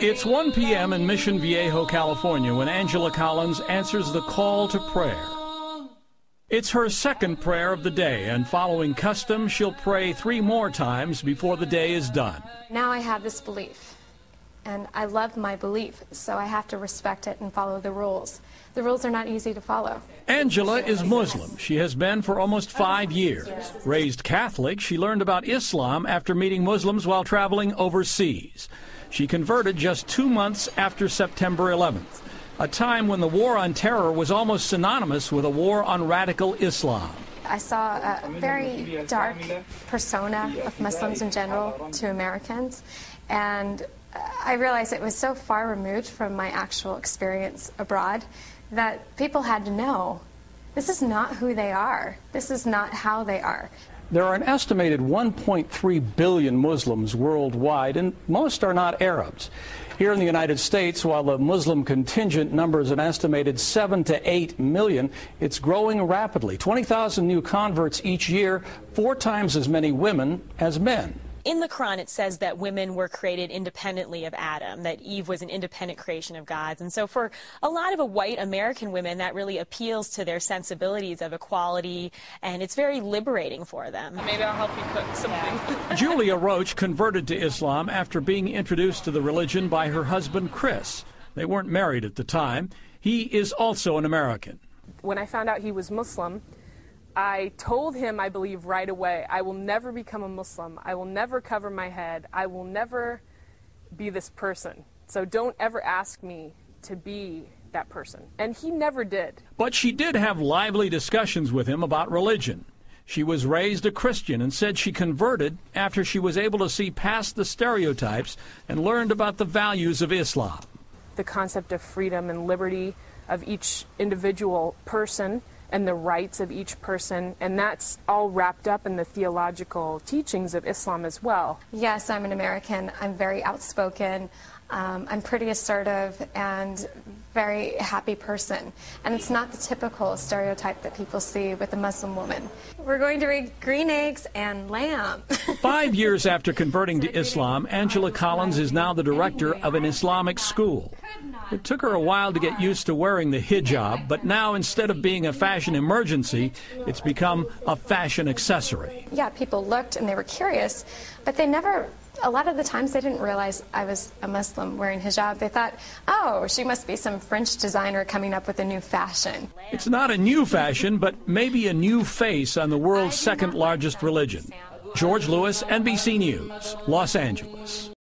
It's 1 p.m. in Mission Viejo, California, when Angela Collins answers the call to prayer. It's her second prayer of the day, and following custom, she'll pray three more times before the day is done. Now I have this belief, and I love my belief, so I have to respect it and follow the rules. The rules are not easy to follow. Angela is Muslim. She has been for almost five years. Raised Catholic, she learned about Islam after meeting Muslims while traveling overseas. She converted just two months after September 11th a time when the war on terror was almost synonymous with a war on radical Islam. I saw a very dark persona of Muslims in general to Americans, and I realized it was so far removed from my actual experience abroad that people had to know this is not who they are. This is not how they are. There are an estimated 1.3 billion Muslims worldwide, and most are not Arabs. Here in the United States, while the Muslim contingent numbers an estimated 7 to 8 million, it's growing rapidly. 20,000 new converts each year, four times as many women as men in the Quran, it says that women were created independently of Adam, that Eve was an independent creation of God's. And so for a lot of white American women, that really appeals to their sensibilities of equality, and it's very liberating for them. Maybe I'll help you cook something. Julia Roach converted to Islam after being introduced to the religion by her husband, Chris. They weren't married at the time. He is also an American. When I found out he was Muslim, I told him, I believe, right away, I will never become a Muslim. I will never cover my head. I will never be this person. So don't ever ask me to be that person. And he never did. But she did have lively discussions with him about religion. She was raised a Christian and said she converted after she was able to see past the stereotypes and learned about the values of Islam. The concept of freedom and liberty of each individual person and the rights of each person, and that's all wrapped up in the theological teachings of Islam as well. Yes, I'm an American. I'm very outspoken. Um, I'm pretty assertive and very happy person. And it's not the typical stereotype that people see with a Muslim woman. We're going to read green eggs and lamb. Five years after converting to Islam, Angela Collins is now the director of an Islamic school. It took her a while to get used to wearing the hijab, but now instead of being a fashion emergency, it's become a fashion accessory. Yeah, people looked and they were curious, but they never a lot of the times they didn't realize I was a Muslim wearing hijab. They thought, oh, she must be some French designer coming up with a new fashion. It's not a new fashion, but maybe a new face on the world's second largest religion. George Lewis, NBC News, Los Angeles.